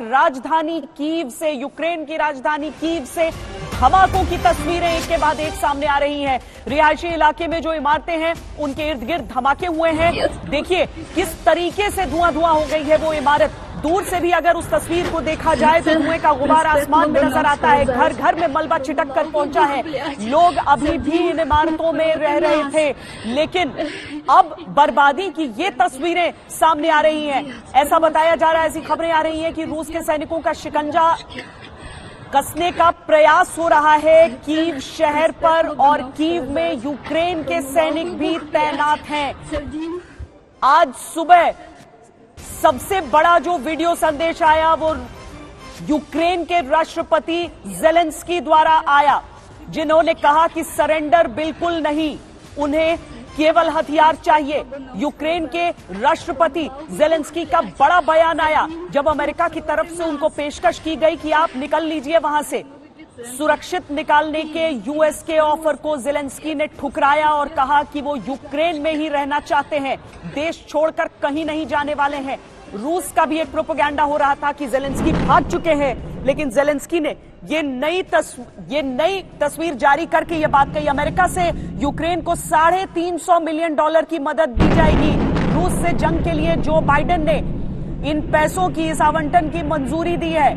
राजधानी कीव से यूक्रेन की राजधानी कीव से धमाकों की तस्वीरें एक के बाद एक सामने आ रही हैं। रिहायशी इलाके में जो इमारतें हैं उनके इर्द गिर्द धमाके हुए हैं। देखिए किस तरीके से धुआँ धुआँ हो गई है वो इमारत। दूर से भी अगर उस तस्वीर को देखा जाए तो धुएँ का गुबार आसमान में नज़र आता है। घर घर में मलबा छिटक कर पहुँचा है। लोग अभी भी इन इमारतों में रह रहे थे। लेकिन अब बर्बादी की ये तस्वीरें सामने आ रही हैं। ऐसा बताया जा रहा है ऐसी खबरें आ रही हैं कि रूस के सैनिकों का शिकंजा कसने का प्रयास हो रहा है। कीव शहर पर और कीव में यूक्रेन के सैनिक भी तैनात हैं। आज सुबह सबसे बड़ा जो वीडियो संदेश आया, वो यूक्रेन के राष्ट्रपति जेलेंस्की द्वारा आया, जिन्होंने कहा कि सरेंडर बिल्कुल नहीं, उन्हें केवल हथियार चाहिए। यूक्रेन के राष्ट्रपति जेलेंस्की का बड़ा बयान आया, जब अमेरिका की तरफ़ से उनको पेशकश की गई कि आप निकल लीजिए वहाँ से। सुरक्षित निकालने के यूएस के ऑफ़र को जेलेंस्की ने ठुकराया और कहा कि वो यूक्रेन में ही रहना चाहते हैं। देश छोड़कर कहीं नहीं जाने वाले हैं। रूस का भी एक प्रोपोगंडा हो रहा था कि जेलेंस्की भाग चुके हैं, लेकिन जेलेंस्की ने ये नई तस्वीर ये नई तस्वीर जारी करके ये बात कही अमेरिका से, यूक्रेन को साढ़े तीन सौ मिलियन डॉलर की मदद दी जाएगी। रूस से जंग के लिए जो बाइडेन ने इन पैसों की, इस आवंटन की मंजूरी दी है।